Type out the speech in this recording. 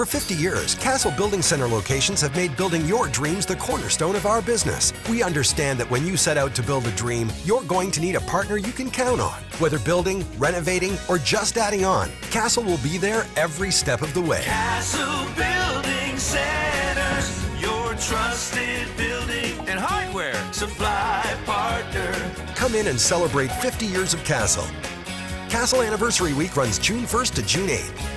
For 50 years, Castle Building Centre locations have made building your dreams the cornerstone of our business. We understand that when you set out to build a dream, you're going to need a partner you can count on. Whether building, renovating, or just adding on, Castle will be there every step of the way. Castle Building Centres, your trusted building and hardware supply partner. Come in and celebrate 50 years of Castle. Castle Anniversary Week runs June 1st to June 8th.